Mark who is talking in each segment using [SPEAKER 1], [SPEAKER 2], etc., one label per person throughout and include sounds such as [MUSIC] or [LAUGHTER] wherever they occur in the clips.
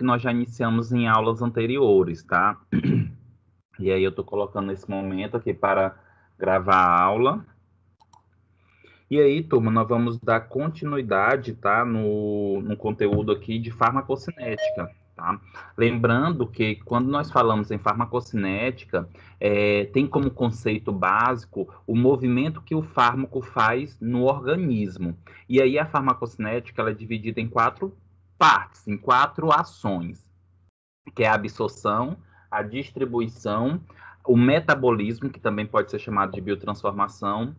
[SPEAKER 1] que nós já iniciamos em aulas anteriores, tá? E aí eu estou colocando esse momento aqui para gravar a aula. E aí, turma, nós vamos dar continuidade, tá, no, no conteúdo aqui de farmacocinética, tá? Lembrando que quando nós falamos em farmacocinética, é, tem como conceito básico o movimento que o fármaco faz no organismo. E aí a farmacocinética ela é dividida em quatro partes, em quatro ações, que é a absorção, a distribuição, o metabolismo, que também pode ser chamado de biotransformação,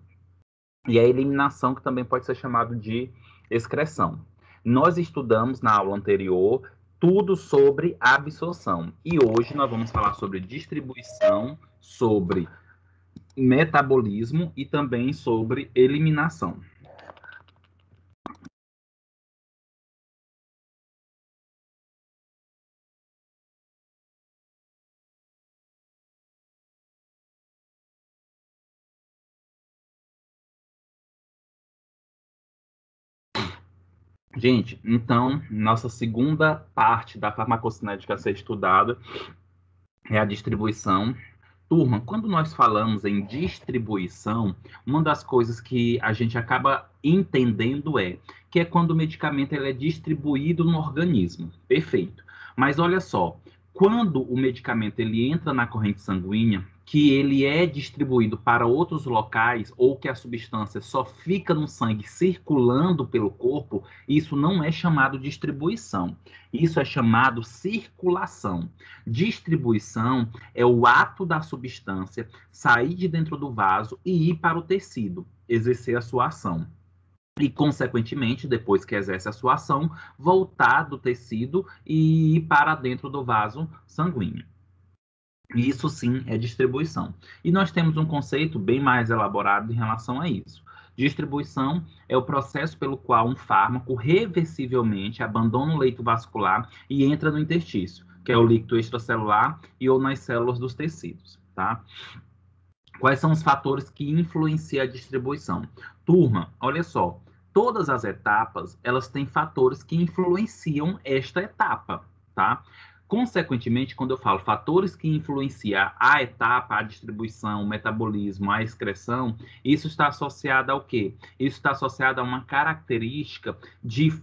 [SPEAKER 1] e a eliminação, que também pode ser chamado de excreção. Nós estudamos na aula anterior tudo sobre absorção. E hoje nós vamos falar sobre distribuição, sobre metabolismo e também sobre eliminação. Gente, então, nossa segunda parte da farmacocinética a ser estudada é a distribuição. Turma, quando nós falamos em distribuição, uma das coisas que a gente acaba entendendo é que é quando o medicamento ele é distribuído no organismo. Perfeito. Mas olha só, quando o medicamento ele entra na corrente sanguínea, que ele é distribuído para outros locais ou que a substância só fica no sangue circulando pelo corpo, isso não é chamado distribuição. Isso é chamado circulação. Distribuição é o ato da substância sair de dentro do vaso e ir para o tecido, exercer a sua ação e, consequentemente, depois que exerce a sua ação, voltar do tecido e ir para dentro do vaso sanguíneo. Isso sim é distribuição. E nós temos um conceito bem mais elaborado em relação a isso. Distribuição é o processo pelo qual um fármaco reversivelmente abandona o leito vascular e entra no interstício, que é o líquido extracelular e ou nas células dos tecidos, tá? Quais são os fatores que influenciam a distribuição? Turma, olha só, todas as etapas, elas têm fatores que influenciam esta etapa, tá? Consequentemente, quando eu falo fatores que influenciam a etapa, a distribuição, o metabolismo, a excreção, isso está associado ao quê? Isso está associado a uma característica de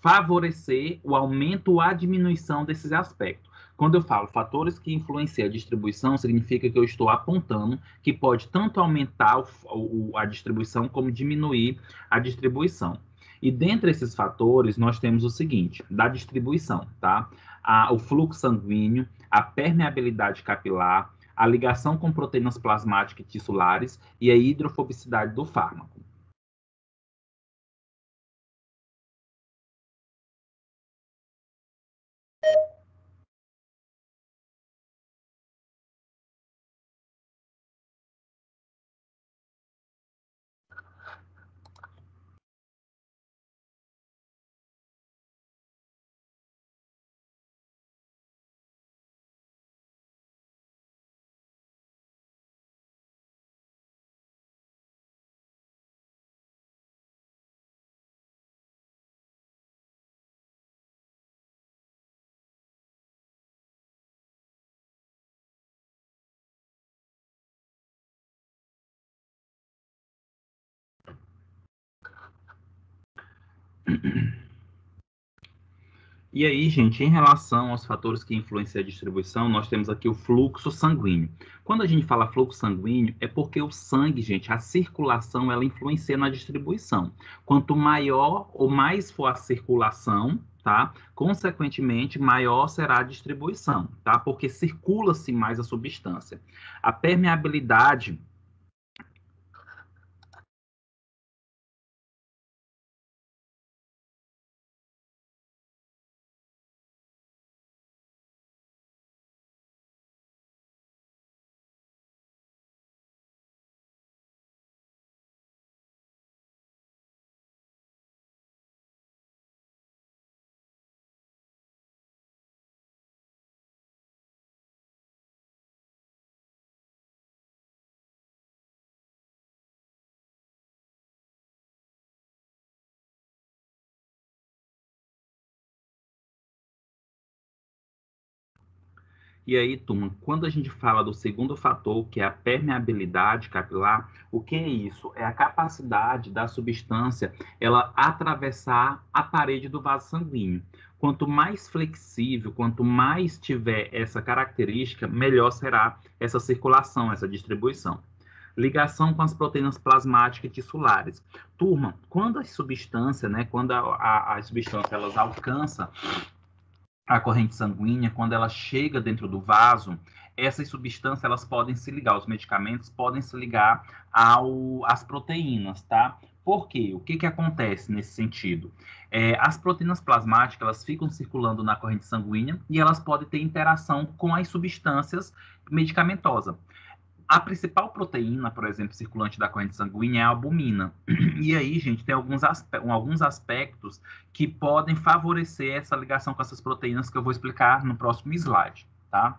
[SPEAKER 1] favorecer o aumento ou a diminuição desses aspectos. Quando eu falo fatores que influenciam a distribuição, significa que eu estou apontando que pode tanto aumentar o, a distribuição como diminuir a distribuição. E dentre esses fatores, nós temos o seguinte, da distribuição, tá? a, o fluxo sanguíneo, a permeabilidade capilar, a ligação com proteínas plasmáticas e tissulares e a hidrofobicidade do fármaco. [CLEARS THROAT] E aí, gente, em relação aos fatores que influenciam a distribuição, nós temos aqui o fluxo sanguíneo. Quando a gente fala fluxo sanguíneo, é porque o sangue, gente, a circulação, ela influencia na distribuição. Quanto maior ou mais for a circulação, tá? Consequentemente, maior será a distribuição, tá? Porque circula-se mais a substância. A permeabilidade E aí, turma, quando a gente fala do segundo fator, que é a permeabilidade capilar, o que é isso? É a capacidade da substância ela atravessar a parede do vaso sanguíneo. Quanto mais flexível, quanto mais tiver essa característica, melhor será essa circulação, essa distribuição. Ligação com as proteínas plasmáticas tissulares. Turma, quando a substância, né, quando a, a, a substância elas alcança a corrente sanguínea, quando ela chega dentro do vaso, essas substâncias elas podem se ligar, os medicamentos podem se ligar ao, às proteínas, tá? Por quê? O que, que acontece nesse sentido? É, as proteínas plasmáticas elas ficam circulando na corrente sanguínea e elas podem ter interação com as substâncias medicamentosas. A principal proteína, por exemplo, circulante da corrente sanguínea é a albumina. [CLEARS THROAT] E aí, gente, tem alguns, aspe alguns aspectos que podem favorecer essa ligação com essas proteínas que eu vou explicar no próximo slide, tá?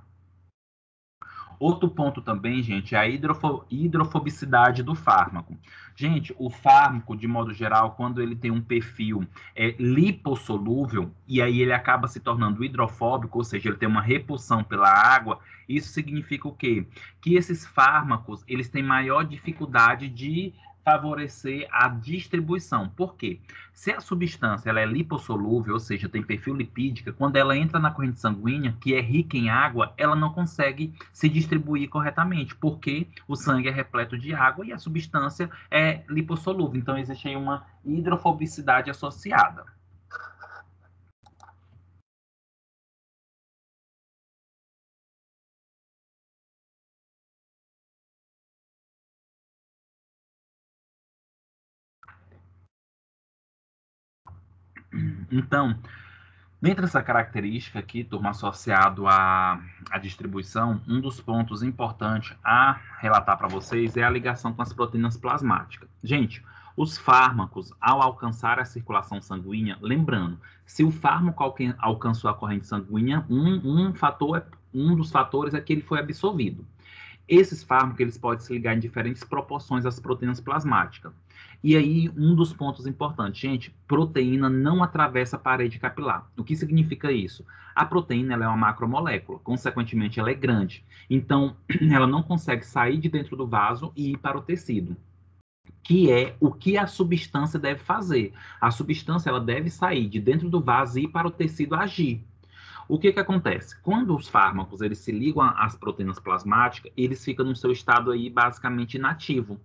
[SPEAKER 1] Outro ponto também, gente, é a hidrofo hidrofobicidade do fármaco. Gente, o fármaco, de modo geral, quando ele tem um perfil é, lipossolúvel, e aí ele acaba se tornando hidrofóbico, ou seja, ele tem uma repulsão pela água, isso significa o quê? Que esses fármacos, eles têm maior dificuldade de favorecer a distribuição. Por quê? Se a substância ela é lipossolúvel, ou seja, tem perfil lipídica, quando ela entra na corrente sanguínea, que é rica em água, ela não consegue se distribuir corretamente, porque o sangue é repleto de água e a substância é lipossolúvel. Então, existe aí uma hidrofobicidade associada. Então, dentro dessa característica aqui, turma, associado à, à distribuição, um dos pontos importantes a relatar para vocês é a ligação com as proteínas plasmáticas. Gente, os fármacos, ao alcançar a circulação sanguínea, lembrando, se o fármaco alcançou a corrente sanguínea, um, um, fator, um dos fatores é que ele foi absorvido. Esses fármacos eles podem se ligar em diferentes proporções às proteínas plasmáticas. E aí, um dos pontos importantes, gente, proteína não atravessa a parede capilar. O que significa isso? A proteína é uma macromolécula, consequentemente, ela é grande. Então, [CLEARS THROAT] ela não consegue sair de dentro do vaso e ir para o tecido que é o que a substância deve fazer. A substância ela deve sair de dentro do vaso e ir para o tecido agir. O que que acontece? Quando os fármacos eles se ligam às proteínas plasmáticas, eles ficam no seu estado aí basicamente inativo.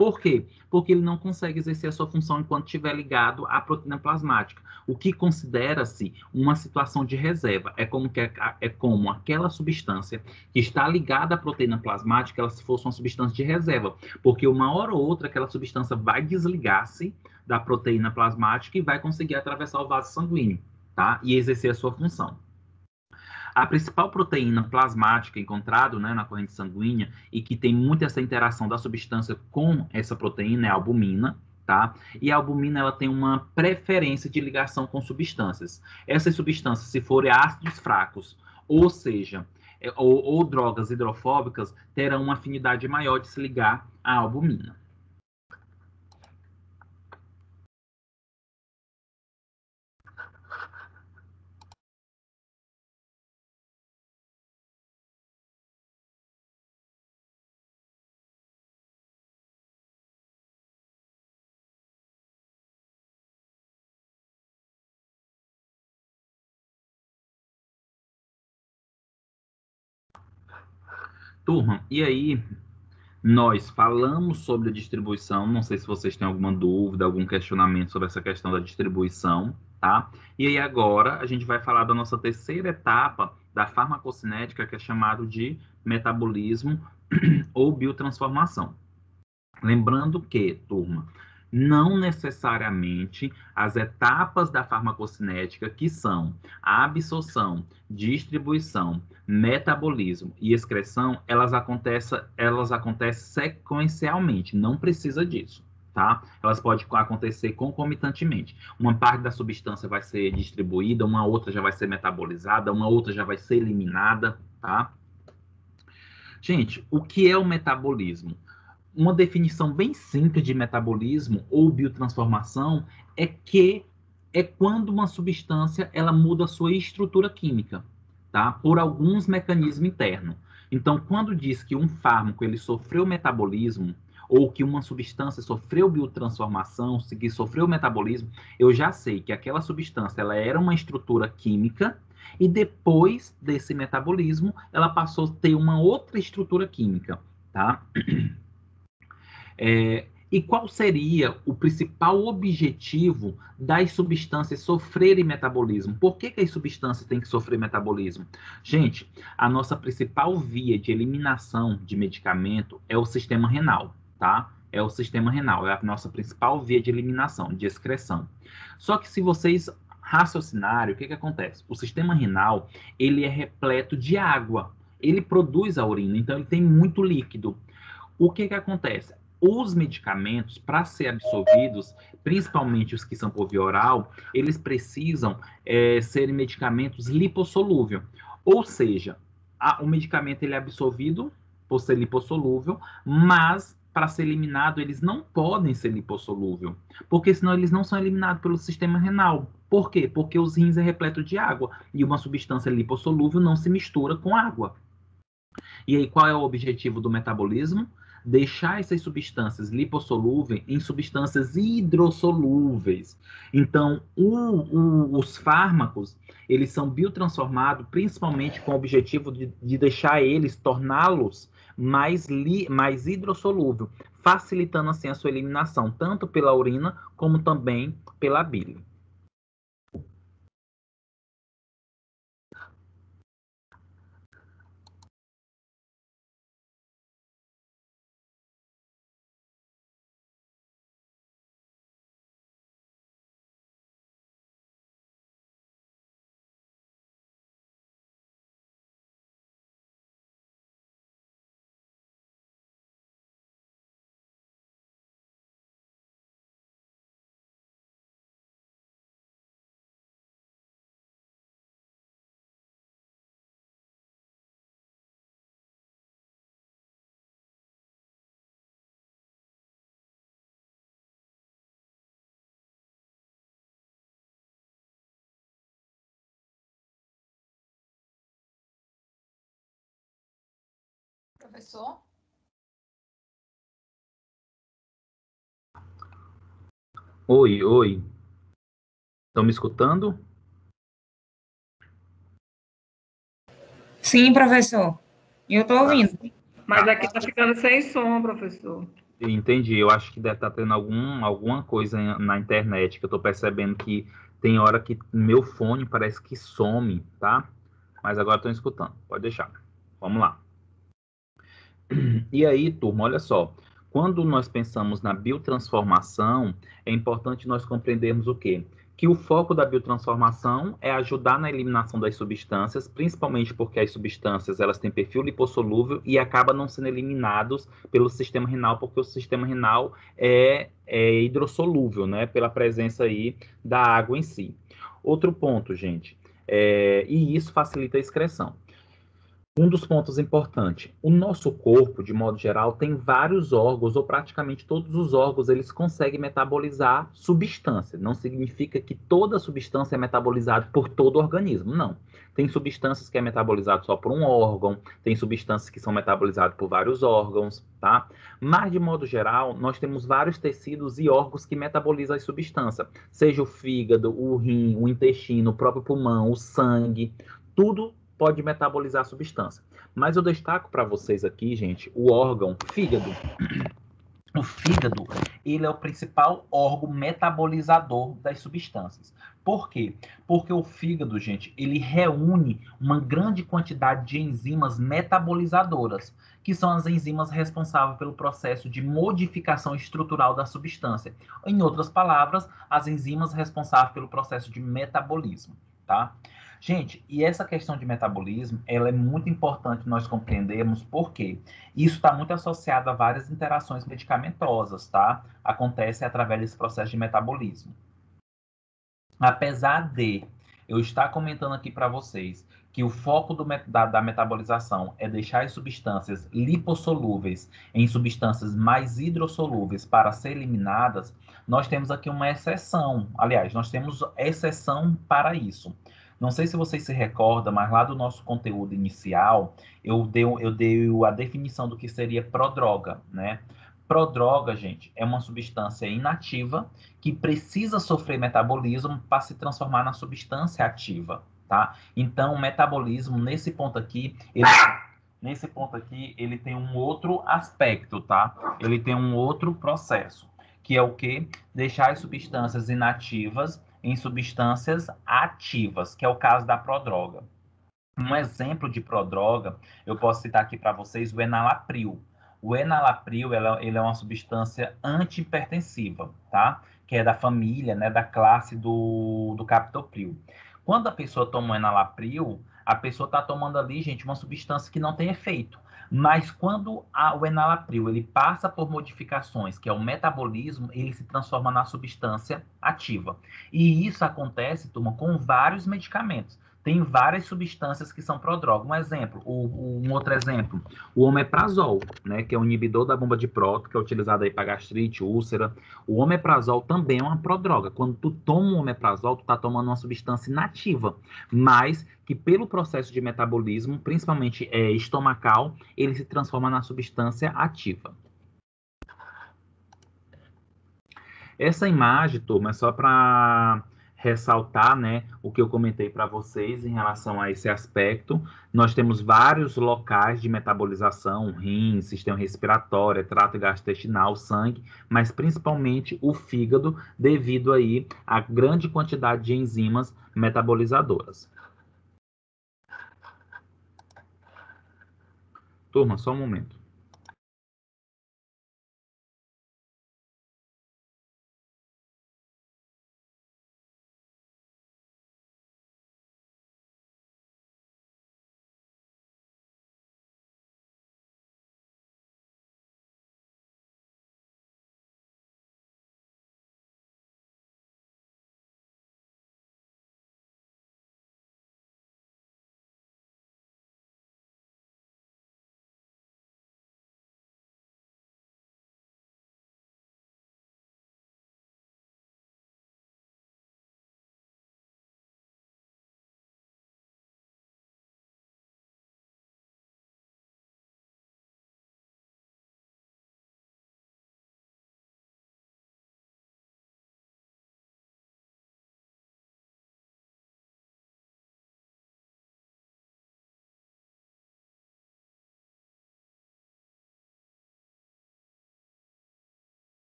[SPEAKER 1] Por quê? Porque ele não consegue exercer a sua função enquanto estiver ligado à proteína plasmática. O que considera-se uma situação de reserva. É como, que é, como aquela substância que está ligada à proteína plasmática, ela se fosse uma substância de reserva. Porque uma hora ou outra aquela substância vai desligar-se da proteína plasmática e vai conseguir atravessar o vaso sanguíneo, tá? E exercer a sua função. A principal proteína plasmática encontrada né, na corrente sanguínea e que tem muito essa interação da substância com essa proteína é a albumina, tá? E a albumina ela tem uma preferência de ligação com substâncias. Essas substâncias, se forem ácidos fracos, ou seja, é, ou, ou drogas hidrofóbicas, terão uma afinidade maior de se ligar à albumina. Turma, e aí nós falamos sobre a distribuição, não sei se vocês têm alguma dúvida, algum questionamento sobre essa questão da distribuição, tá? E aí agora a gente vai falar da nossa terceira etapa da farmacocinética, que é chamado de metabolismo [CLEARS THROAT] ou biotransformação. Lembrando que, turma, não necessariamente as etapas da farmacocinética, que são a absorção, distribuição, metabolismo e excreção, elas acontecem, elas acontecem sequencialmente, não precisa disso. Tá? Elas podem acontecer concomitantemente. Uma parte da substância vai ser distribuída, uma outra já vai ser metabolizada, uma outra já vai ser eliminada, tá? Gente, o que é o metabolismo? Uma definição bem simples de metabolismo ou biotransformação é que é quando uma substância ela muda a sua estrutura química. tá? Por alguns mecanismos internos. Então, quando diz que um fármaco ele sofreu metabolismo, ou que uma substância sofreu biotransformação, que sofreu metabolismo, eu já sei que aquela substância ela era uma estrutura química e depois desse metabolismo ela passou a ter uma outra estrutura química, tá? É, e qual seria o principal objetivo das substâncias sofrerem metabolismo? Por que, que as substâncias têm que sofrer metabolismo? Gente, a nossa principal via de eliminação de medicamento é o sistema renal, tá? É o sistema renal, é a nossa principal via de eliminação, de excreção. Só que se vocês raciocinarem, o que, que acontece? O sistema renal, ele é repleto de água. Ele produz a urina, então ele tem muito líquido. O que, que acontece? Os medicamentos, para ser absorvidos, principalmente os que são por via oral, eles precisam é, serem medicamentos lipossolúvel. Ou seja, a, o medicamento ele é absorvido por ser lipossolúvel, mas para ser eliminado eles não podem ser lipossolúvel, porque senão eles não são eliminados pelo sistema renal. Por quê? Porque os rins é repleto de água e uma substância lipossolúvel não se mistura com água. E aí qual é o objetivo do metabolismo? Deixar essas substâncias lipossolúveis em substâncias hidrossolúveis. Então, os fármacos, eles são biotransformados principalmente com o objetivo de, de deixar eles, torná-los mais, li, mais hidrossolúvel, facilitando assim a sua eliminação, tanto pela urina como também pela bile.
[SPEAKER 2] Professor?
[SPEAKER 1] Oi, oi. Estão me escutando?
[SPEAKER 3] Sim, professor. Eu estou ouvindo.
[SPEAKER 2] Mas aqui está ficando sem som, professor.
[SPEAKER 1] Entendi. Eu acho que deve estar tá tendo algum, alguma coisa na internet que eu estou percebendo que tem hora que meu fone parece que some, tá? Mas agora estou escutando. Pode deixar. Vamos lá. E aí, turma, olha só. Quando nós pensamos na biotransformação, é importante nós compreendermos o quê? Que o foco da biotransformação é ajudar na eliminação das substâncias, principalmente porque as substâncias elas têm perfil lipossolúvel e acabam não sendo eliminados pelo sistema renal, porque o sistema renal é, é hidrossolúvel, né? Pela presença aí da água em si. Outro ponto, gente, é, e isso facilita a excreção. Um dos pontos importantes, o nosso corpo, de modo geral, tem vários órgãos, ou praticamente todos os órgãos, eles conseguem metabolizar substância. Não significa que toda substância é metabolizada por todo o organismo, não. Tem substâncias que é metabolizado só por um órgão, tem substâncias que são metabolizadas por vários órgãos, tá? Mas, de modo geral, nós temos vários tecidos e órgãos que metabolizam as substâncias, seja o fígado, o rim, o intestino, o próprio pulmão, o sangue, tudo pode metabolizar a substância. Mas eu destaco para vocês aqui, gente, o órgão fígado. [CLEARS THROAT] O fígado, ele é o principal órgão metabolizador das substâncias. Por quê? Porque o fígado, gente, ele reúne uma grande quantidade de enzimas metabolizadoras, que são as enzimas responsáveis pelo processo de modificação estrutural da substância. Em outras palavras, as enzimas responsáveis pelo processo de metabolismo, tá? Gente, e essa questão de metabolismo, ela é muito importante nós compreendermos porque isso está muito associado a várias interações medicamentosas, tá? Acontece através desse processo de metabolismo. Apesar de eu estar comentando aqui para vocês que o foco do, da, da, metabolização é deixar as substâncias lipossolúveis em substâncias mais hidrossolúveis para ser eliminadas, nós temos aqui uma exceção. Aliás, nós temos exceção para isso. Não sei se vocês se recordam, mas lá do nosso conteúdo inicial, eu dei, eu dei a definição do que seria prodroga, né? Prodroga, gente, é uma substância inativa que precisa sofrer metabolismo para se transformar na substância ativa, tá? Então, o metabolismo, nesse ponto aqui, ele, nesse ponto aqui, ele tem um outro aspecto, tá? Ele tem um outro processo, que é o que? Deixar as substâncias inativas em substâncias ativas, que é o caso da prodroga. Um exemplo de prodroga, eu posso citar aqui para vocês o enalapril. O enalapril ela, ele é uma substância antihipertensiva, tá? Que é da família, né, da classe do, do captopril. Quando a pessoa toma o enalapril, a pessoa está tomando ali, gente, uma substância que não tem efeito. Mas quando a, o enalapril ele passa por modificações, que é o metabolismo, ele se transforma na substância ativa. E isso acontece, turma, com vários medicamentos tem várias substâncias que são prodrogas. Um exemplo, o, um outro exemplo, o omeprazol, né, que é o inibidor da bomba de próton, que é utilizado aí para gastrite, úlcera. O omeprazol também é uma prodroga. Quando tu toma o omeprazol, tu tá tomando uma substância inativa, mas que pelo processo de metabolismo, principalmente é, estomacal, ele se transforma na substância ativa. Essa imagem, turma, é só para ressaltar, né, o que eu comentei para vocês em relação a esse aspecto. Nós temos vários locais de metabolização, rim, sistema respiratório, trato gastrointestinal, sangue, mas principalmente o fígado, devido aí à grande quantidade de enzimas metabolizadoras. Turma, só um momento.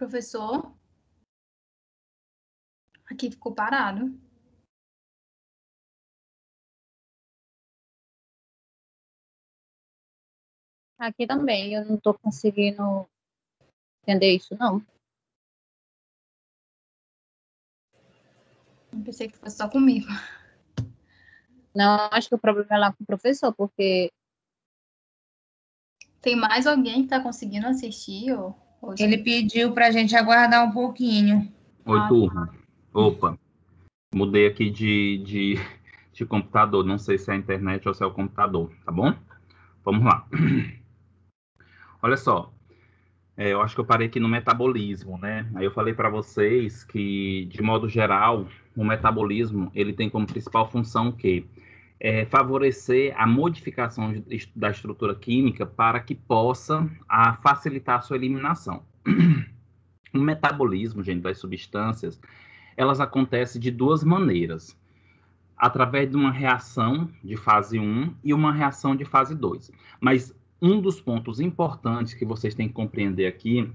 [SPEAKER 4] Professor? Aqui ficou parado.
[SPEAKER 5] Aqui também, eu não estou conseguindo entender isso, não.
[SPEAKER 4] Eu pensei que fosse só comigo.
[SPEAKER 5] Não, acho que o problema é lá com o professor, porque
[SPEAKER 4] Tem mais alguém que está conseguindo assistir? Ou,
[SPEAKER 3] Ele pediu para a gente aguardar um pouquinho.
[SPEAKER 1] Oi,
[SPEAKER 4] Ah,
[SPEAKER 1] turma. Opa, mudei aqui de, de, de computador. Não sei se é a internet ou se é o computador, tá bom? Vamos lá. [CLEARS THROAT] Olha só, é, eu acho que eu parei aqui no metabolismo, né? Aí eu falei para vocês que, de modo geral, o metabolismo ele tem como principal função o quê? É favorecer a modificação de- da estrutura química para que possa a, facilitar a sua eliminação. [CLEARS THROAT] O metabolismo, gente, das substâncias, elas acontecem de duas maneiras. Através de uma reação de fase 1 e uma reação de fase 2. Mas um dos pontos importantes que vocês têm que compreender aqui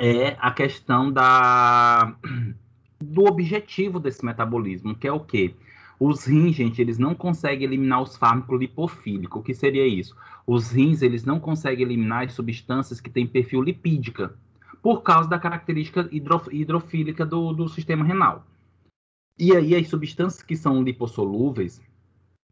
[SPEAKER 1] é a questão da, [CLEARS THROAT] do objetivo desse metabolismo, que é o quê? Os rins, gente, eles não conseguem eliminar os fármacos lipofílicos. O que seria isso? Os rins, eles não conseguem eliminar as substâncias que têm perfil lipídica, por causa da característica hidro, hidrofílica do, do sistema renal. E aí, as substâncias que são lipossolúveis,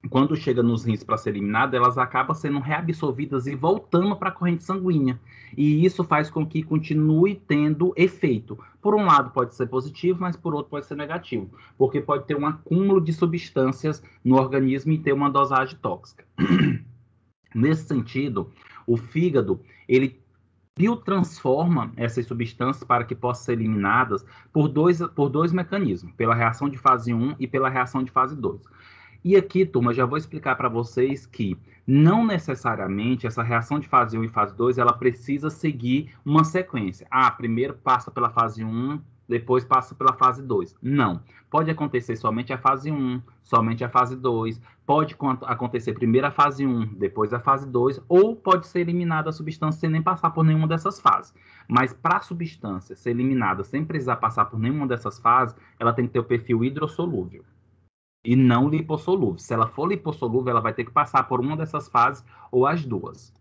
[SPEAKER 1] quando chega nos rins para ser eliminada, elas acabam sendo reabsorvidas e voltando para a corrente sanguínea. E isso faz com que continue tendo efeito. Por um lado pode ser positivo, mas por outro pode ser negativo, porque pode ter um acúmulo de substâncias no organismo e ter uma dosagem tóxica. [CLEARS THROAT] Nesse sentido, o fígado, ele biotransforma essas substâncias para que possam ser eliminadas por dois, por dois mecanismos, pela reação de fase 1 e pela reação de fase 2. E aqui, turma, já vou explicar para vocês que não necessariamente essa reação de fase 1 e fase 2, ela precisa seguir uma sequência. Ah, primeiro passa pela fase 1, depois passa pela fase 2. Não. Pode acontecer somente a fase 1, somente a fase 2, pode con- acontecer primeiro a fase 1, depois a fase 2, ou pode ser eliminada a substância sem nem passar por nenhuma dessas fases. Mas para a substância ser eliminada sem precisar passar por nenhuma dessas fases, ela tem que ter o perfil hidrossolúvel e não lipossolúvel. Se ela for lipossolúvel, ela vai ter que passar por uma dessas fases ou as duas.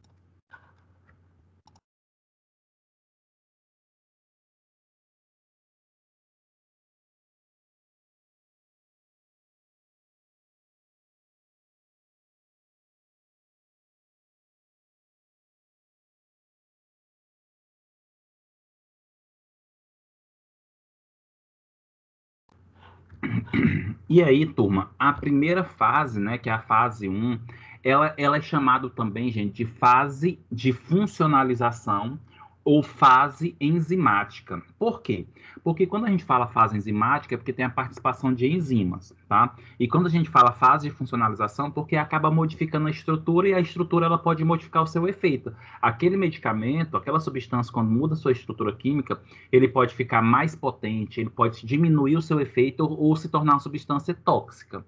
[SPEAKER 1] E aí, turma, a primeira fase, né, que é a fase 1, ela, ela é chamada também, gente, de fase de funcionalização ou fase enzimática. Por quê? Porque quando a gente fala fase enzimática é porque tem a participação de enzimas, tá? E quando a gente fala fase de funcionalização, porque acaba modificando a estrutura e a estrutura ela pode modificar o seu efeito. Aquele medicamento, aquela substância, quando muda a sua estrutura química, ele pode ficar mais potente, ele pode diminuir o seu efeito ou, ou se tornar uma substância tóxica.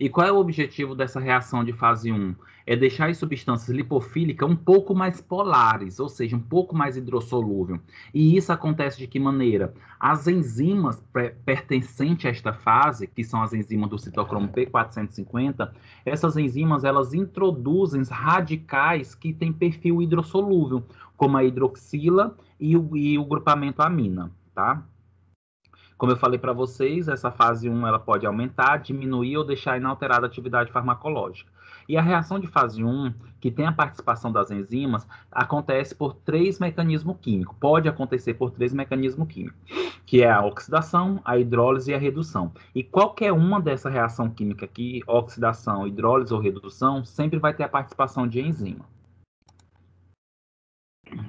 [SPEAKER 1] E qual é o objetivo dessa reação de fase 1? É deixar as substâncias lipofílicas um pouco mais polares, ou seja, um pouco mais hidrossolúvel. E isso acontece de que maneira? As enzimas pertencentes a esta fase, que são as enzimas do citocromo P450, essas enzimas elas introduzem radicais que têm perfil hidrossolúvel, como a hidroxila e o, e o grupamento amina, tá? Como eu falei para vocês, essa fase 1 ela pode aumentar, diminuir ou deixar inalterada a atividade farmacológica. E a reação de fase 1, que tem a participação das enzimas, acontece por três mecanismos químicos. Pode acontecer por três mecanismos químicos, que é a oxidação, a hidrólise e a redução. E qualquer uma dessa reação química aqui, oxidação, hidrólise ou redução, sempre vai ter a participação de enzima.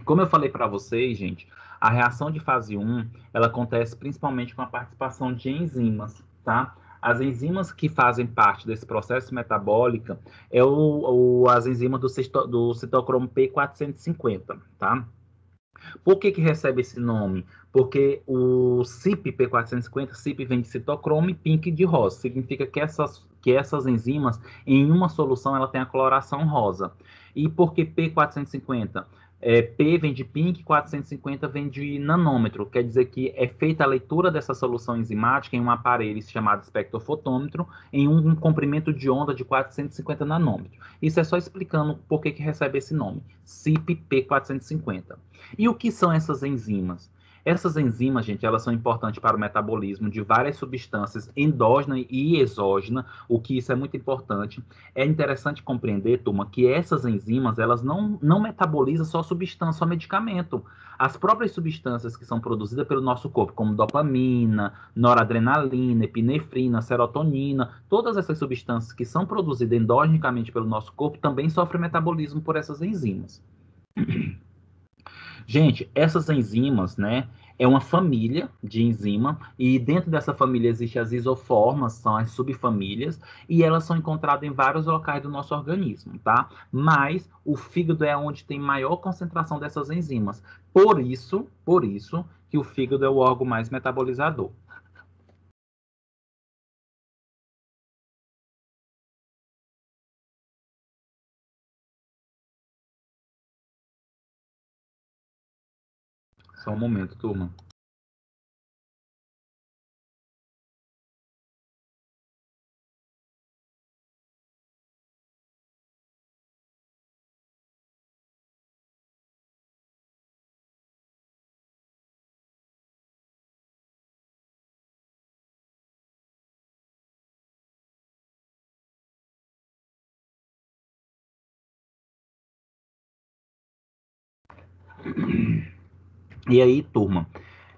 [SPEAKER 1] Como eu falei para vocês, gente, a reação de fase 1, ela acontece principalmente com a participação de enzimas, tá? As enzimas que fazem parte desse processo metabólico é o, o- as enzimas do, cito- do citocromo P450, tá? Por que, que recebe esse nome? Porque o CIP P450, CIP vem de citocromo e pink de rosa. Significa que essas, que essas enzimas, em uma solução, ela tem a coloração rosa. E por que P450? É, P vem de pink, 450 vem de nanômetro, quer dizer que é feita a leitura dessa solução enzimática em um aparelho chamado espectrofotômetro em um comprimento de onda de 450 nanômetros. Isso é só explicando por que, que recebe esse nome, CIP-P450. E o que são essas enzimas? Essas enzimas, gente, elas são importantes para o metabolismo de várias substâncias endógena e exógena, o que isso é muito importante. É interessante compreender, turma, que essas enzimas, elas não, não metabolizam só substância, só medicamento. As próprias substâncias que são produzidas pelo nosso corpo, como dopamina, noradrenalina, epinefrina, serotonina, todas essas substâncias que são produzidas endogenicamente pelo nosso corpo também sofrem metabolismo por essas enzimas. Gente, essas enzimas, né, é uma família de enzima e dentro dessa família existem as isoformas, são as subfamílias, e elas são encontradas em vários locais do nosso organismo, tá? Mas o fígado é onde tem maior concentração dessas enzimas. Por isso, por isso que o fígado é o órgão mais metabolizador. Só um momento, turma. [CLEARS THROAT] E aí, turma,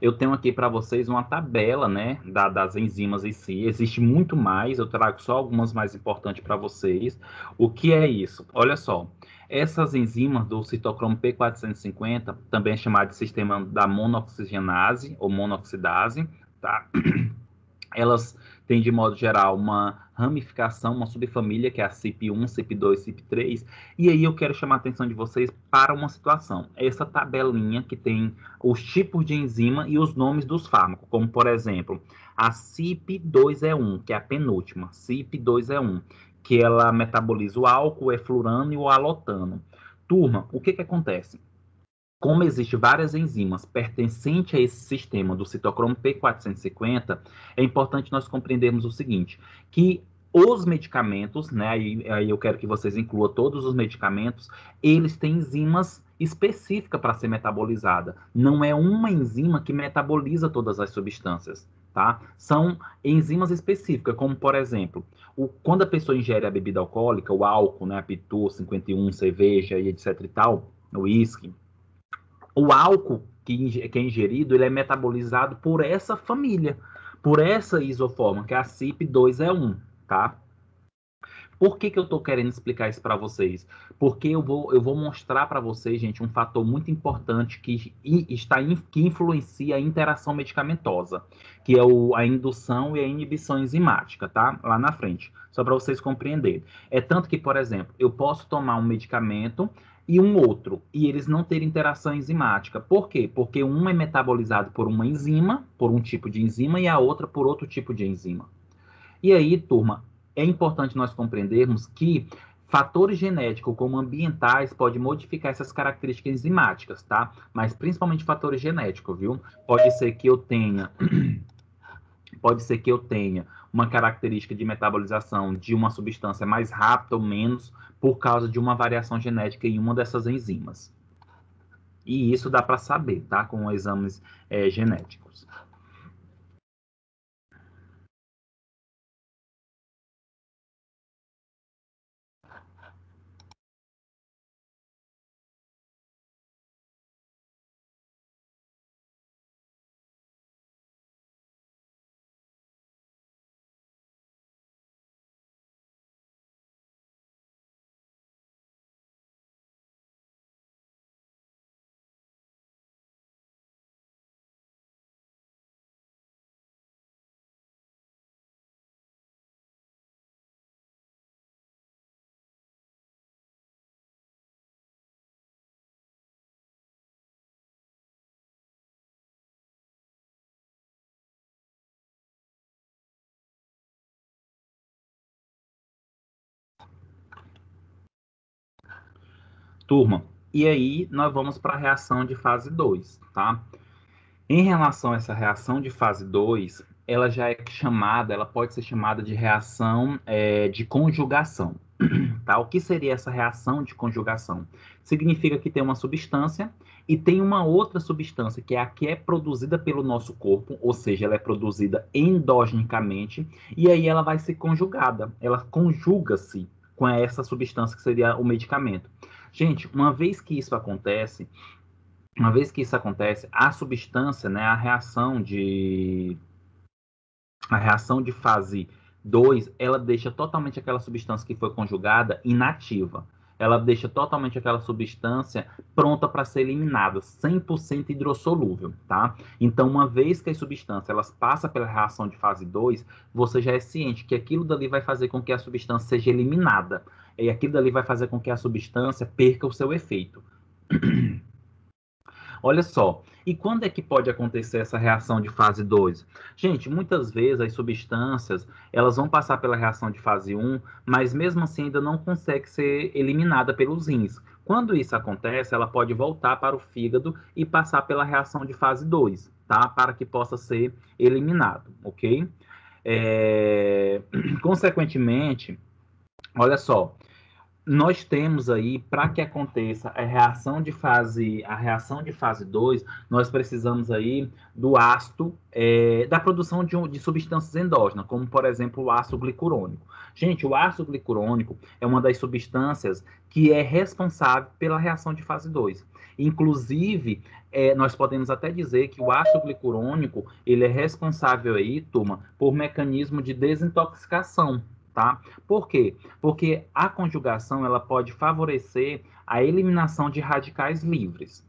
[SPEAKER 1] eu tenho aqui para vocês uma tabela, né, da, das enzimas em si. Existe muito mais, eu trago só algumas mais importantes para vocês. O que é isso? Olha só, essas enzimas do citocromo P450, também é chamado de sistema da monoxigenase ou monoxidase, tá? [CLEARS THROAT] Elas têm, de modo geral, uma ramificação, uma subfamília, que é a CIP1, CIP2, CIP3. E aí eu quero chamar a atenção de vocês para uma situação. Essa tabelinha que tem os tipos de enzima e os nomes dos fármacos, como, por exemplo, a CIP2E1, que é a penúltima, CIP2E1, que ela metaboliza o álcool, o eflurano e o alotano. Turma, o que que acontece? Como existem várias enzimas pertencentes a esse sistema do citocromo P450, é importante nós compreendermos o seguinte, que os medicamentos, né, aí, aí eu quero que vocês incluam todos os medicamentos, eles têm enzimas específicas para ser metabolizada. Não é uma enzima que metaboliza todas as substâncias, tá? São enzimas específicas, como por exemplo, o, quando a pessoa ingere a bebida alcoólica, o álcool, né, a Pitu, 51, cerveja e etc e tal, o uísque, o álcool que, que é ingerido ele é metabolizado por essa família, por essa isoforma, que é a CYP2E1, tá? Por que, que eu estou querendo explicar isso para vocês? Porque eu vou, eu vou mostrar para vocês, gente, um fator muito importante que está que influencia a interação medicamentosa, que é o, a indução e a inibição enzimática, tá? Lá na frente, só para vocês compreenderem. É tanto que, por exemplo, eu posso tomar um medicamento e um outro, e eles não terem interação enzimática. Por quê? Porque um é metabolizado por uma enzima, por um tipo de enzima, e a outra por outro tipo de enzima. E aí, turma, é importante nós compreendermos que fatores genéticos como ambientais podem modificar essas características enzimáticas, tá? Mas principalmente fatores genéticos, viu? Pode ser que eu tenha [CLEARS THROAT] pode ser que eu tenha uma característica de metabolização de uma substância mais rápida ou menos por causa de uma variação genética em uma dessas enzimas. E isso dá para saber, tá? Com exames é, genéticos. Turma, E aí nós vamos para a reação de fase 2, tá? Em relação a essa reação de fase 2, ela já é chamada, ela pode ser chamada de reação é, de conjugação. [CLEARS THROAT] Tá? O que seria essa reação de conjugação? Significa que tem uma substância e tem uma outra substância, que é a que é produzida pelo nosso corpo, ou seja, ela é produzida endogenicamente, e aí ela vai ser conjugada, ela conjuga-se com essa substância que seria o medicamento. Gente, uma vez que isso acontece, uma vez que isso acontece, a substância, né, a reação de a reação de fase 2, ela deixa totalmente aquela substância que foi conjugada inativa. Ela deixa totalmente aquela substância pronta para ser eliminada, 100% hidrossolúvel, tá? Então, uma vez que as substâncias elas passam pela reação de fase 2, você já é ciente que aquilo dali vai fazer com que a substância seja eliminada. E aquilo dali vai fazer com que a substância perca o seu efeito. [CLEARS THROAT] Olha só, e quando é que pode acontecer essa reação de fase 2? Gente, muitas vezes as substâncias, elas vão passar pela reação de fase 1, mas mesmo assim ainda não consegue ser eliminada pelos rins. Quando isso acontece, ela pode voltar para o fígado e passar pela reação de fase 2, tá? Para que possa ser eliminado, ok? É... [CLEARS THROAT] Consequentemente, olha só, nós temos aí, para que aconteça a reação de fase, a reação de fase 2, nós precisamos aí do ácido, é, da produção de, de, substâncias endógenas, como, por exemplo, o ácido glicurônico. Gente, o ácido glicurônico é uma das substâncias que é responsável pela reação de fase 2. Inclusive, é, nós podemos até dizer que o ácido glicurônico, ele é responsável aí, turma, por mecanismo de desintoxicação, tá? Por quê? Porque a conjugação ela pode favorecer a eliminação de radicais livres.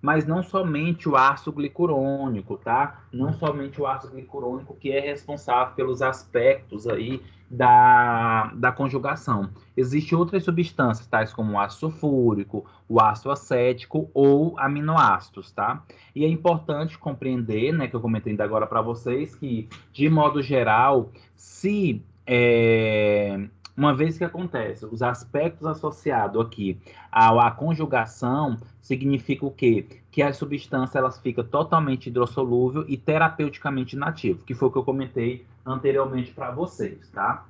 [SPEAKER 1] Mas não somente o ácido glicurônico, tá? Não somente o ácido glicurônico que é responsável pelos aspectos aí da, da conjugação. Existem outras substâncias, tais como o ácido sulfúrico, o ácido acético ou aminoácidos, tá? E é importante compreender, né, que eu comentei ainda agora para vocês, que, de modo geral, se é, uma vez que acontece, os aspectos associados aqui à, à conjugação significa o quê? Que a substância elas fica totalmente hidrossolúvel e terapeuticamente inativo, que foi o que eu comentei anteriormente para vocês, tá?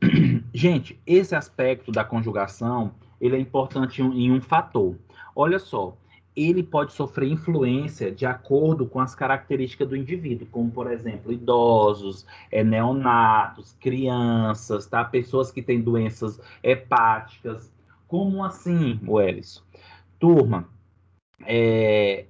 [SPEAKER 1] [CLEARS THROAT] Gente, esse aspecto da conjugação, ele é importante em um fator. Olha só, ele pode sofrer influência de acordo com as características do indivíduo, como, por exemplo, idosos, é, neonatos, crianças, tá? pessoas que têm doenças hepáticas. Como assim, Wellison? Turma, é,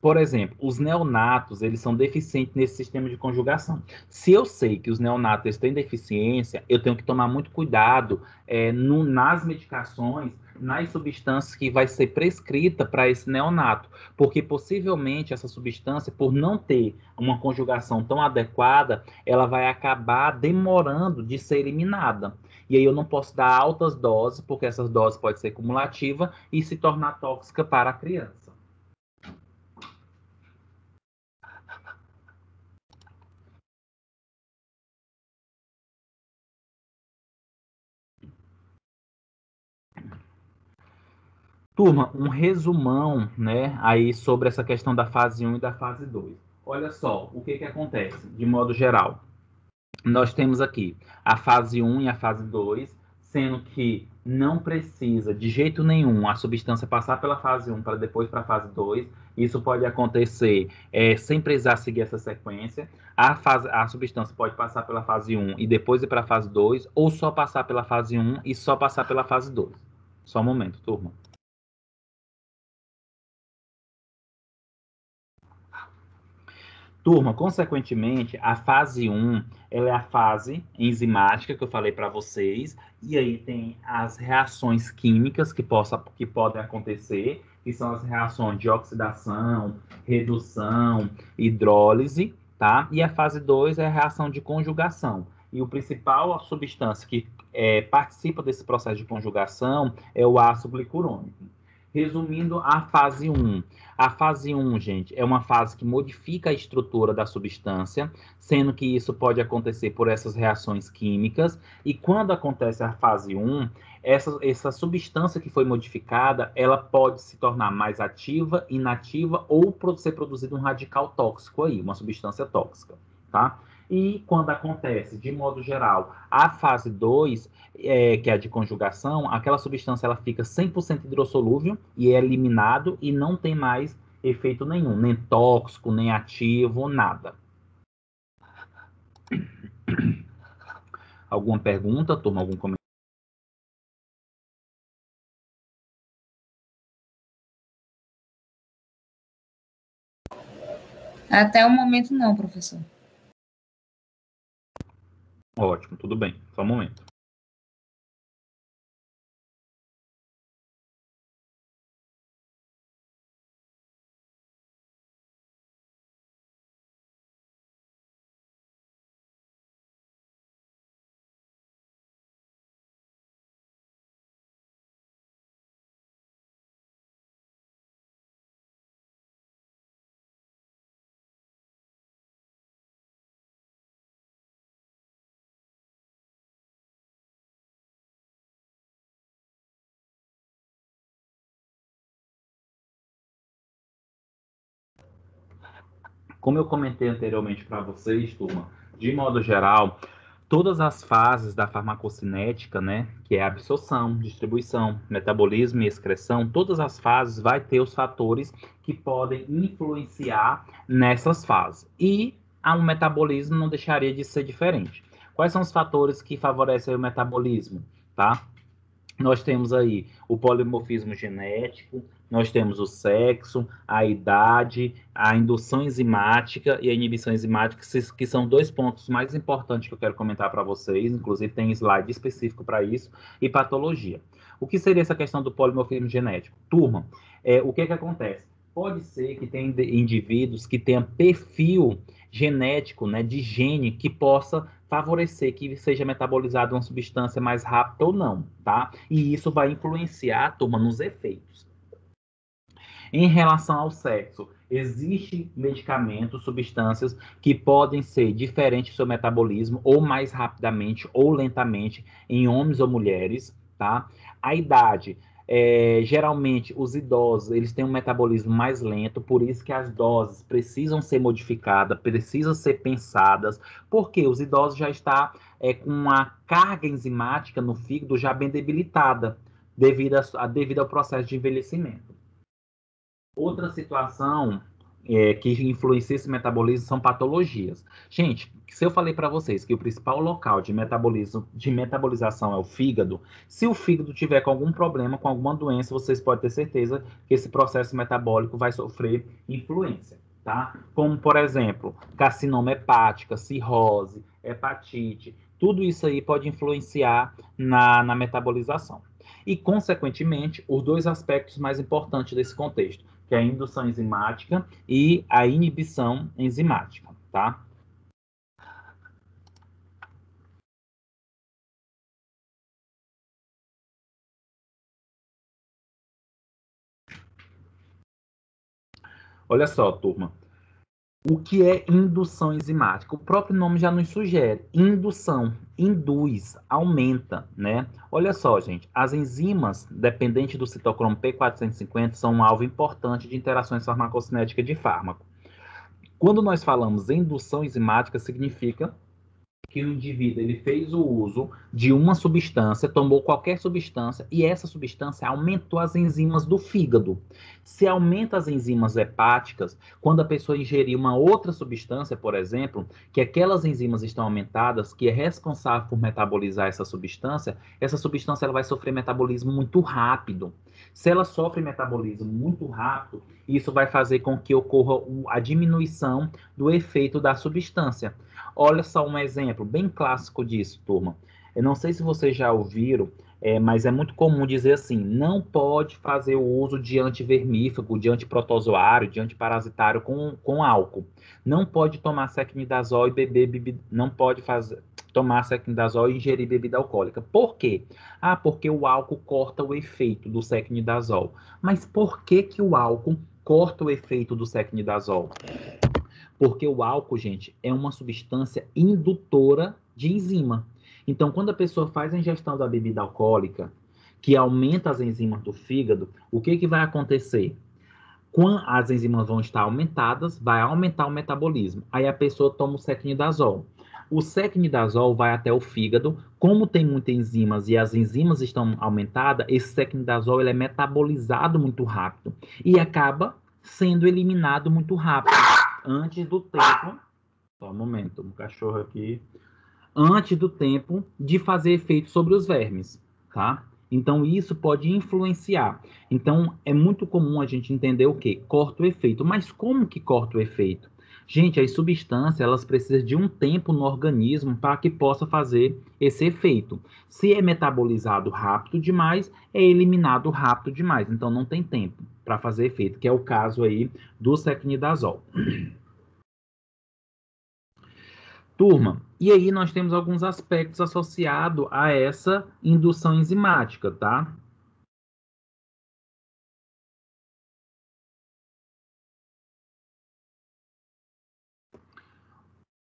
[SPEAKER 1] por exemplo, os neonatos, eles são deficientes nesse sistema de conjugação. Se eu sei que os neonatos têm deficiência, eu tenho que tomar muito cuidado é, no, nas medicações, nas substâncias que vai ser prescrita para esse neonato, porque possivelmente essa substância, por não ter uma conjugação tão adequada, ela vai acabar demorando de ser eliminada. E aí eu não posso dar altas doses, porque essas doses podem ser cumulativas e se tornar tóxica para a criança. Turma, um resumão, né, aí sobre essa questão da fase 1 e da fase 2. Olha só, o que que acontece, de modo geral. Nós temos aqui a fase 1 e a fase 2, sendo que não precisa de jeito nenhum a substância passar pela fase 1 para depois para a fase 2. Isso pode acontecer é, sem precisar seguir essa sequência. A, fase, a substância pode passar pela fase 1 e depois ir para a fase 2, ou só passar pela fase 1 e só passar pela fase 2. Só um momento, turma. Turma, consequentemente, a fase 1, ela é a fase enzimática que eu falei para vocês, e aí tem as reações químicas que, possa, que podem acontecer, que são as reações de oxidação, redução, hidrólise, tá? E a fase 2 é a reação de conjugação. E o principal substância que é, participa desse processo de conjugação é o ácido glicurônico. Resumindo a fase 1. A fase 1, gente, é uma fase que modifica a estrutura da substância, sendo que isso pode acontecer por essas reações químicas. E quando acontece a fase 1, essa, essa substância que foi modificada, ela pode se tornar mais ativa, inativa ou ser produzido um radical tóxico aí, uma substância tóxica, tá? E quando acontece, de modo geral, a fase 2, é, que é a de conjugação, aquela substância ela fica 100% hidrossolúvel e é eliminado e não tem mais efeito nenhum, nem tóxico, nem ativo, nada. [COUGHS] Alguma pergunta, turma? Algum comentário?
[SPEAKER 3] Até o momento não, professor.
[SPEAKER 1] Ótimo, tudo bem. Só um momento. Como eu comentei anteriormente para vocês, turma, de modo geral, todas as fases da farmacocinética, né, que é absorção, distribuição, metabolismo e excreção, todas as fases vai ter os fatores que podem influenciar nessas fases. E o um metabolismo não deixaria de ser diferente. Quais são os fatores que favorecem o metabolismo, tá? Nós temos aí o polimorfismo genético, nós temos o sexo, a idade, a indução enzimática e a inibição enzimática, que são dois pontos mais importantes que eu quero comentar para vocês, inclusive tem slide específico para isso, e patologia. O que seria essa questão do polimorfismo genético? Turma, é, o que, que acontece? Pode ser que tenha indivíduos que tenham perfil genético, né, de gene, que possa favorecer que seja metabolizada uma substância mais rápida ou não, tá? E isso vai influenciar, turma, nos efeitos. Em relação ao sexo, existem medicamentos, substâncias que podem ser diferentes do seu metabolismo, ou mais rapidamente ou lentamente, em homens ou mulheres, tá? A idade, é, geralmente os idosos eles têm um metabolismo mais lento, por isso que as doses precisam ser modificadas, precisam ser pensadas, porque os idosos já estão é, com uma carga enzimática no fígado já bem debilitada, devido, a, devido ao processo de envelhecimento. Outra situação é, que influencia esse metabolismo são patologias. Gente, se eu falei para vocês que o principal local de metabolismo, de metabolização é o fígado, se o fígado tiver com algum problema, com alguma doença, vocês podem ter certeza que esse processo metabólico vai sofrer influência, tá? Como, por exemplo, carcinoma hepática, cirrose, hepatite, tudo isso aí pode influenciar na, na metabolização. E, consequentemente, os dois aspectos mais importantes desse contexto, que é a indução enzimática e a inibição enzimática, tá? Olha só, turma. O que é indução enzimática? O próprio nome já nos sugere. Indução, induz, aumenta, né? Olha só, gente, as enzimas, dependente do citocromo P450, são um alvo importante de interações farmacocinéticas de fármaco. Quando nós falamos indução enzimática, significa que o indivíduo ele fez o uso de uma substância, tomou qualquer substância e essa substância aumentou as enzimas do fígado. Se aumenta as enzimas hepáticas, quando a pessoa ingerir uma outra substância, por exemplo, que aquelas enzimas estão aumentadas, que é responsável por metabolizar essa substância, essa substância ela vai sofrer metabolismo muito rápido. Se ela sofre metabolismo muito rápido, isso vai fazer com que ocorra a diminuição do efeito da substância. Olha só um exemplo bem clássico disso, turma. Eu não sei se vocês já ouviram, é, mas é muito comum dizer assim: não pode fazer o uso de antivermífugo, de antiprotozoário, de antiparasitário com, com álcool. Não pode tomar secnidazol e beber, beber não pode fazer tomar secnidazol e ingerir bebida alcoólica. Por quê? Ah, porque o álcool corta o efeito do secnidazol. Mas por que que o álcool corta o efeito do secnidazol? Porque o álcool, gente, é uma substância indutora de enzima. Então, quando a pessoa faz a ingestão da bebida alcoólica, que aumenta as enzimas do fígado, o que, que vai acontecer? Quando as enzimas vão estar aumentadas, vai aumentar o metabolismo. Aí a pessoa toma o secnidazol. O secnidazol vai até o fígado. Como tem muitas enzimas e as enzimas estão aumentadas, esse secnidazol ele é metabolizado muito rápido e acaba sendo eliminado muito rápido antes do tempo. Só um momento, um cachorro aqui. Antes do tempo de fazer efeito sobre os vermes, tá? Então, isso pode influenciar. Então, é muito comum a gente entender o que? Corta o efeito. Mas como que corta o efeito? Gente, as substâncias, elas precisam de um tempo no organismo para que possa fazer esse efeito. Se é metabolizado rápido demais, é eliminado rápido demais. Então, não tem tempo para fazer efeito, que é o caso aí do secnidazol. Turma, e aí nós temos alguns aspectos associados a essa indução enzimática, tá?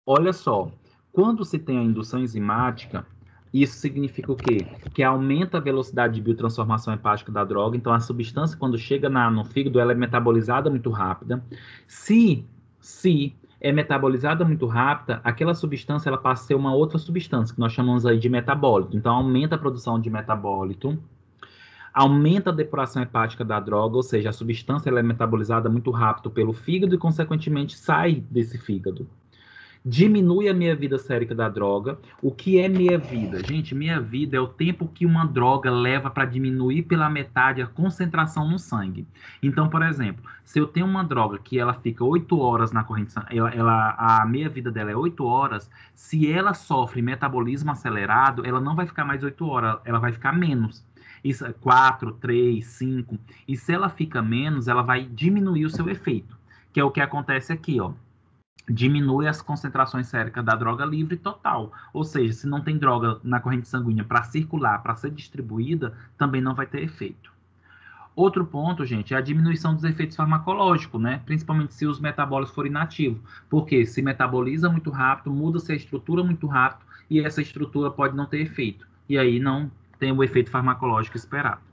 [SPEAKER 1] Olha só, quando se tem a indução enzimática, isso significa o quê? Que aumenta a velocidade de biotransformação hepática da droga, então a substância, quando chega na, no fígado, ela é metabolizada muito rápida. Se, se é metabolizada muito rápida, aquela substância ela passa a ser uma outra substância, que nós chamamos aí de metabólito. Então, aumenta a produção de metabólito, aumenta a depuração hepática da droga, ou seja, a substância ela é metabolizada muito rápido pelo fígado e, consequentemente, sai desse fígado diminui a meia-vida sérica da droga. O que é meia-vida? Gente, meia-vida é o tempo que uma droga leva para diminuir pela metade a concentração no sangue. Então, por exemplo, se eu tenho uma droga que ela fica 8 horas na corrente ela, ela a meia-vida dela é 8 horas, se ela sofre metabolismo acelerado, ela não vai ficar mais 8 horas, ela vai ficar menos. Isso, 4, 3, 5. E se ela fica menos, ela vai diminuir o seu efeito, que é o que acontece aqui, ó diminui as concentrações séricas da droga livre total. Ou seja, se não tem droga na corrente sanguínea para circular, para ser distribuída, também não vai ter efeito. Outro ponto, gente, é a diminuição dos efeitos farmacológicos, né? Principalmente se os metabólicos forem inativos. Porque se metaboliza muito rápido, muda-se a estrutura muito rápido e essa estrutura pode não ter efeito. E aí não tem o efeito farmacológico esperado.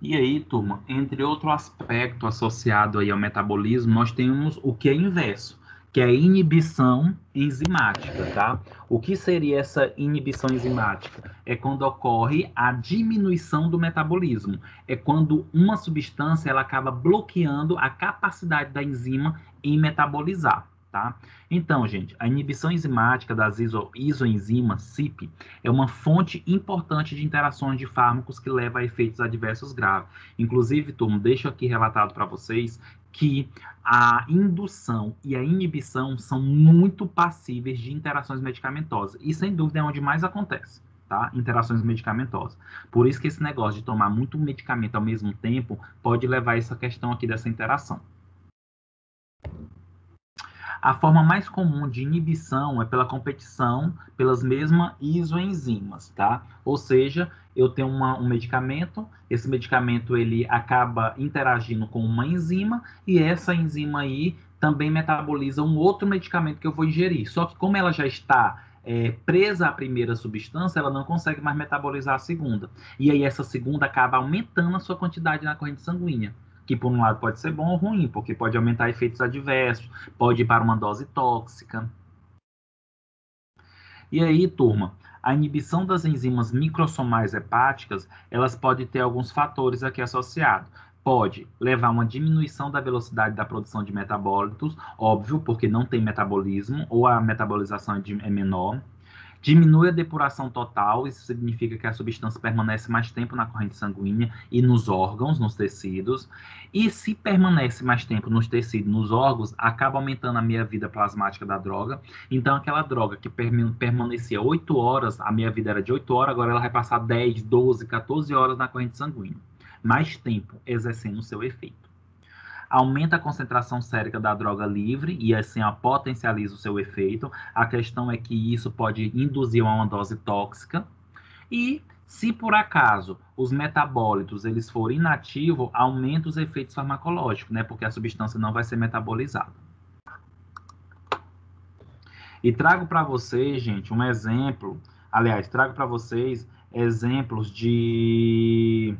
[SPEAKER 1] E aí, turma, entre outro aspecto associado aí ao metabolismo, nós temos o que é inverso, que é a inibição enzimática, tá? O que seria essa inibição enzimática? É quando ocorre a diminuição do metabolismo. É quando uma substância ela acaba bloqueando a capacidade da enzima em metabolizar tá? Então, gente, a inibição enzimática das iso, isoenzimas, CYP, é uma fonte importante de interações de fármacos que leva a efeitos adversos graves. Inclusive, turma, deixo aqui relatado para vocês que a indução e a inibição são muito passíveis de interações medicamentosas. E, sem dúvida, é onde mais acontece. Tá? Interações medicamentosas. Por isso que esse negócio de tomar muito medicamento ao mesmo tempo pode levar a essa questão aqui dessa interação. A forma mais comum de inibição é pela competição pelas mesmas isoenzimas, tá? Ou seja, eu tenho uma, um medicamento, esse medicamento ele acaba interagindo com uma enzima e essa enzima aí também metaboliza um outro medicamento que eu vou ingerir. Só que como ela já está é, presa à primeira substância, ela não consegue mais metabolizar a segunda. E aí essa segunda acaba aumentando a sua quantidade na corrente sanguínea que por um lado pode ser bom ou ruim, porque pode aumentar efeitos adversos, pode ir para uma dose tóxica. E aí, turma, a inibição das enzimas microsomais hepáticas, elas podem ter alguns fatores aqui associados. pode levar a uma diminuição da velocidade da produção de metabólitos, óbvio, porque não tem metabolismo, ou a metabolização é, é menor. Diminui a depuração total, isso significa que a substância permanece mais tempo na corrente sanguínea e nos órgãos, nos tecidos. E se permanece mais tempo nos tecidos, nos órgãos, acaba aumentando a meia-vida plasmática da droga. Então, aquela droga que permanecia 8 horas, a meia-vida era de 8 horas, agora ela vai passar 10, 12, 14 horas na corrente sanguínea. Mais tempo exercendo o seu efeito aumenta a concentração sérica da droga livre e assim ó, potencializa o seu efeito. A questão é que isso pode induzir a uma dose tóxica e se por acaso os metabólitos eles forem inativos, aumenta os efeitos farmacológicos, né? Porque a substância não vai ser metabolizada. E trago para vocês, gente, um exemplo. Aliás, trago para vocês exemplos de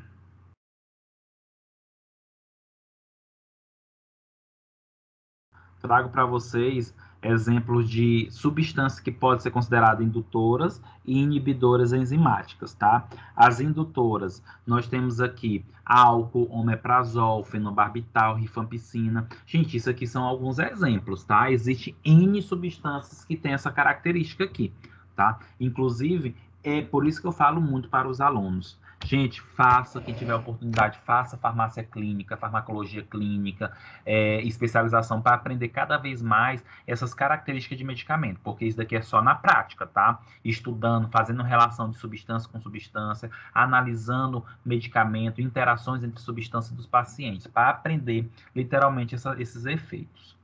[SPEAKER 1] trago para vocês exemplos de substâncias que podem ser consideradas indutoras e inibidoras enzimáticas, tá? As indutoras, nós temos aqui álcool, omeprazol, fenobarbital, rifampicina. Gente, isso aqui são alguns exemplos, tá? Existem N substâncias que têm essa característica aqui, tá? Inclusive, é por isso que eu falo muito para os alunos. Gente, faça, quem tiver oportunidade, faça farmácia clínica, farmacologia clínica, é, especialização para aprender cada vez mais essas características de medicamento, porque isso daqui é só na prática, tá? Estudando, fazendo relação de substância com substância, analisando medicamento, interações entre substâncias dos pacientes, para aprender literalmente essa, esses efeitos.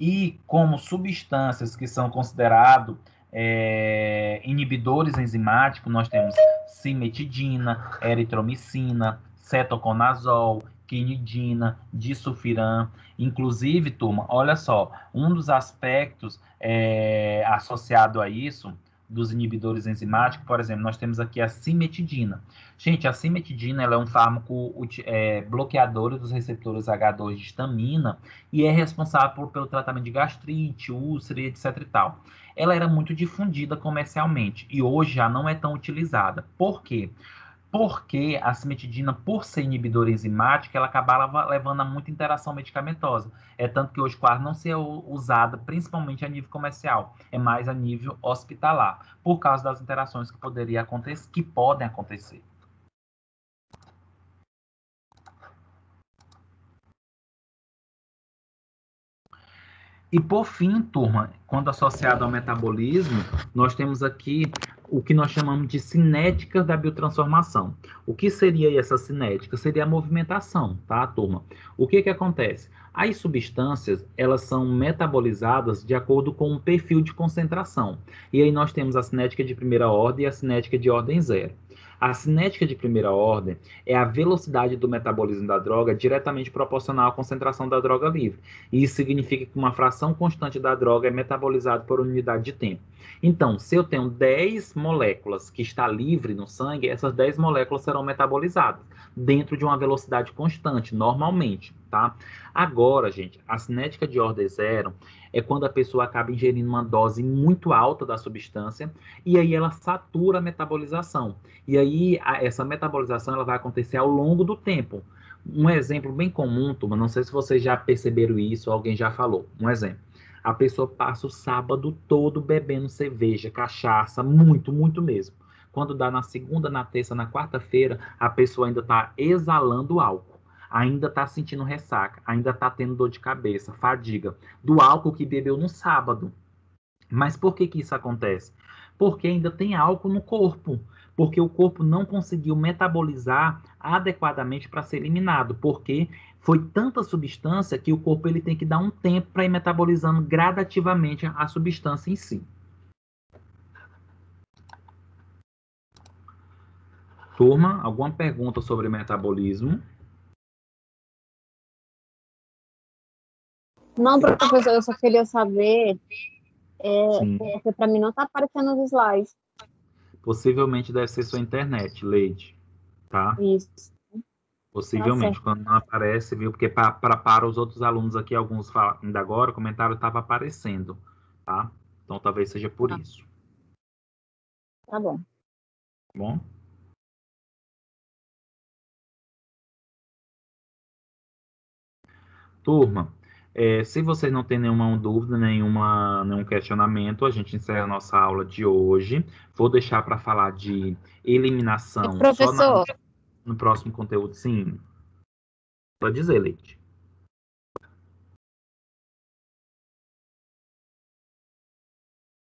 [SPEAKER 1] E como substâncias que são consideradas é, inibidores enzimáticos, nós temos cimetidina, eritromicina, cetoconazol, quinidina, disulfiram. Inclusive, turma, olha só, um dos aspectos é, associado a isso dos inibidores enzimáticos, por exemplo, nós temos aqui a cimetidina. Gente, a cimetidina ela é um fármaco é, bloqueador dos receptores H2 de histamina e é responsável por, pelo tratamento de gastrite, úlcera, etc e tal ela era muito difundida comercialmente e hoje já não é tão utilizada. Por quê? Porque a cimetidina, por ser inibidora enzimática, ela acabava levando a muita interação medicamentosa. É tanto que hoje quase não se é usada, principalmente a nível comercial, é mais a nível hospitalar, por causa das interações que poderia acontecer, que podem acontecer. E por fim, turma, quando associado ao metabolismo, nós temos aqui o que nós chamamos de cinéticas da biotransformação. O que seria essa cinética? Seria a movimentação, tá, turma? O que que acontece? As substâncias, elas são metabolizadas de acordo com um perfil de concentração. E aí nós temos a cinética de primeira ordem e a cinética de ordem zero. A cinética de primeira ordem é a velocidade do metabolismo da droga diretamente proporcional à concentração da droga livre. Isso significa que uma fração constante da droga é metabolizada por unidade de tempo. Então, se eu tenho 10 moléculas que está livre no sangue, essas 10 moléculas serão metabolizadas dentro de uma velocidade constante, normalmente, tá? Agora, gente, a cinética de ordem zero é quando a pessoa acaba ingerindo uma dose muito alta da substância e aí ela satura a metabolização. E aí a, essa metabolização ela vai acontecer ao longo do tempo. Um exemplo bem comum, turma, não sei se vocês já perceberam isso, alguém já falou. Um exemplo. A pessoa passa o sábado todo bebendo cerveja, cachaça, muito, muito mesmo. Quando dá na segunda, na terça, na quarta-feira, a pessoa ainda está exalando álcool ainda está sentindo ressaca, ainda está tendo dor de cabeça, fadiga, do álcool que bebeu no sábado. Mas por que, que isso acontece? Porque ainda tem álcool no corpo, porque o corpo não conseguiu metabolizar adequadamente para ser eliminado, porque foi tanta substância que o corpo ele tem que dar um tempo para ir metabolizando gradativamente a substância em si. Turma, alguma pergunta sobre metabolismo?
[SPEAKER 5] Não, professor, eu só queria saber, é, porque para mim não está aparecendo os slides.
[SPEAKER 1] Possivelmente deve ser sua internet, Leide, tá?
[SPEAKER 5] Isso.
[SPEAKER 1] Possivelmente, quando não aparece, viu? Porque pra, pra, para os outros alunos aqui, alguns ainda agora, o comentário estava aparecendo, tá? Então talvez seja por
[SPEAKER 5] tá.
[SPEAKER 1] isso.
[SPEAKER 5] Tá bom.
[SPEAKER 1] Bom? Turma, é, se vocês não têm nenhuma dúvida, nenhuma, nenhum questionamento, a gente encerra a nossa aula de hoje. Vou deixar para falar de eliminação
[SPEAKER 5] Professor.
[SPEAKER 1] na- no próximo conteúdo. Sim. Pode dizer, Leite.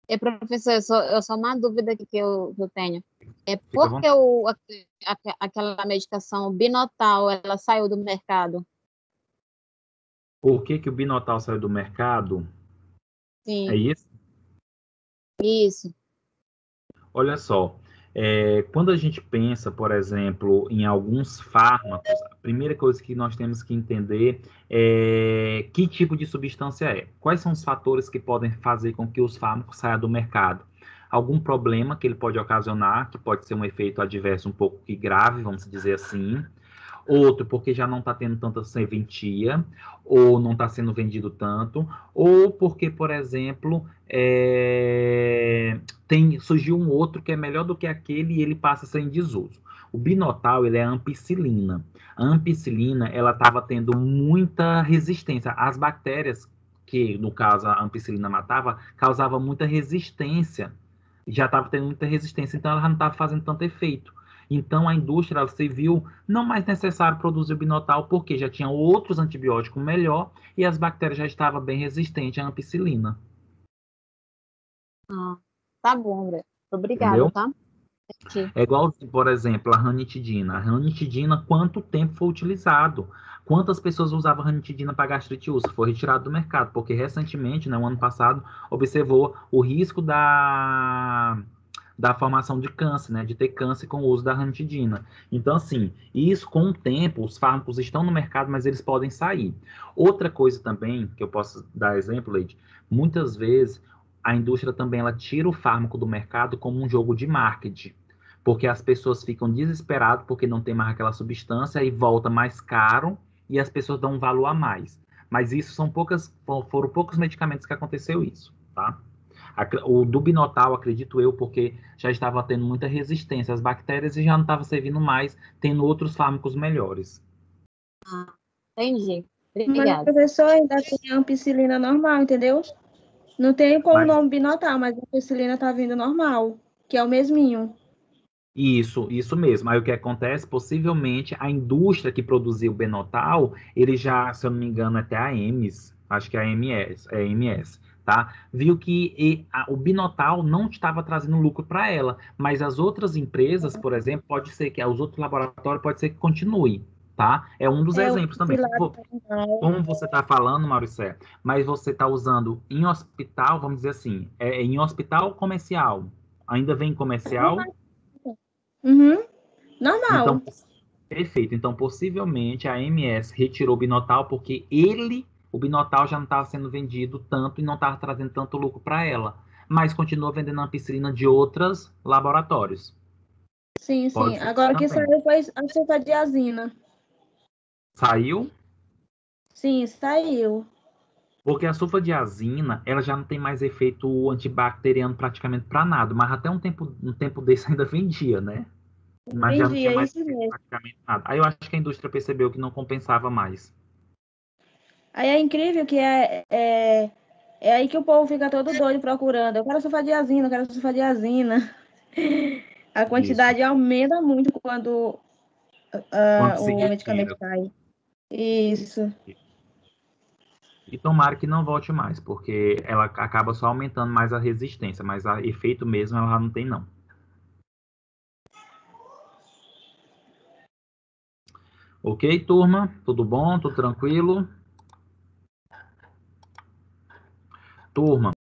[SPEAKER 5] É, professor, eu só, eu só uma dúvida que eu, que eu tenho. É
[SPEAKER 1] à
[SPEAKER 5] por que o, aque- aque- aquela medicação binotal, ela saiu do mercado?
[SPEAKER 1] Por que, que o binotal saiu do mercado?
[SPEAKER 5] Sim,
[SPEAKER 1] É isso?
[SPEAKER 5] isso.
[SPEAKER 1] Olha só, é, quando a gente pensa, por exemplo, em alguns fármacos, a primeira coisa que nós temos que entender é que tipo de substância é. Quais são os fatores que podem fazer com que os fármacos saiam do mercado? Algum problema que ele pode ocasionar, que pode ser um efeito adverso um pouco que grave, vamos dizer assim. Outro, porque já não está tendo tanta serventia, ou não está sendo vendido tanto, ou porque, por exemplo, é, tem, surgiu um outro que é melhor do que aquele e ele passa a ser em desuso. O binotal, ele é ampicilina. A ampicilina, ela estava tendo muita resistência. As bactérias, que no caso a ampicilina matava, causava muita resistência. Já estava tendo muita resistência, então ela não estava fazendo tanto efeito. Então a indústria se viu não mais necessário produzir o binotal porque já tinha outros antibióticos melhor e as bactérias já estavam bem resistentes à ampicilina.
[SPEAKER 5] Ah, tá bom, André. Obrigada,
[SPEAKER 1] Entendeu?
[SPEAKER 5] tá?
[SPEAKER 1] É igual, por exemplo, a ranitidina. A ranitidina, quanto tempo foi utilizado? Quantas pessoas usavam ranitidina para gastrite úlcera? Foi retirado do mercado, porque recentemente, né, o ano passado, observou o risco da, da formação de câncer, né, de ter câncer com o uso da ranitidina. Então, assim, isso com o tempo, os fármacos estão no mercado, mas eles podem sair. Outra coisa também, que eu posso dar exemplo, Leide, muitas vezes a indústria também ela tira o fármaco do mercado como um jogo de marketing porque as pessoas ficam desesperadas porque não tem mais aquela substância e volta mais caro e as pessoas dão um valor a mais. Mas isso são poucas, foram poucos medicamentos que aconteceu isso, tá? O do binotal, acredito eu, porque já estava tendo muita resistência às bactérias e já não estava servindo mais, tendo outros fármacos melhores.
[SPEAKER 5] Entendi.
[SPEAKER 2] Mas,
[SPEAKER 5] Obrigada.
[SPEAKER 2] professor, ainda tem a ampicilina normal, entendeu? Não tem como
[SPEAKER 1] Mas-
[SPEAKER 2] nome binotal, mas a ampicilina tá vindo normal, que é o mesminho.
[SPEAKER 1] Isso, isso mesmo. Aí o que acontece? Possivelmente a indústria que produziu o Benotal, ele já, se eu não me engano, até a EMS, acho que é a MS, é a MS, tá? Viu que e- a- o Binotal não estava trazendo lucro para ela, mas as outras empresas, por exemplo, pode ser que os outros laboratórios pode ser que continue, tá? É um dos
[SPEAKER 2] É,
[SPEAKER 1] exemplos também. Vo- como você está falando, Mauricé, mas você está usando em hospital, vamos dizer assim, é em hospital comercial. Ainda vem comercial?
[SPEAKER 2] Uhum. Normal.
[SPEAKER 1] Então, perfeito. Então, possivelmente a MS retirou o binotal porque ele, o binotal já não estava sendo vendido tanto e não estava trazendo tanto lucro para ela. Mas continua vendendo a ampicilina de outros laboratórios.
[SPEAKER 2] sim,
[SPEAKER 1] pode
[SPEAKER 2] sim. Agora que saiu foi a sulfadiazina.
[SPEAKER 1] Saiu
[SPEAKER 2] Sim, saiu.
[SPEAKER 1] porque a sulfadiazina, ela já não tem mais efeito antibacteriano praticamente para nada, mas até um tempo, um tempo desse [LAUGHS] ainda vendia, né? Mas já não
[SPEAKER 2] Vendia,
[SPEAKER 1] tinha mais praticamente nada. Aí eu acho que a indústria percebeu que não compensava mais.
[SPEAKER 2] Aí é incrível que é, é, é aí que o povo fica todo doido procurando. Eu quero sulfadiazina, eu quero sulfadiazina. [LAUGHS] A quantidade aumenta muito quando, ah,
[SPEAKER 1] Quando
[SPEAKER 2] o medicamento sai. Isso.
[SPEAKER 1] E tomara que não volte mais, porque ela acaba só aumentando mais a resistência, mas a efeito mesmo ela não tem, não. Ok, turma? Tudo bom? Tudo tranquilo? Turma,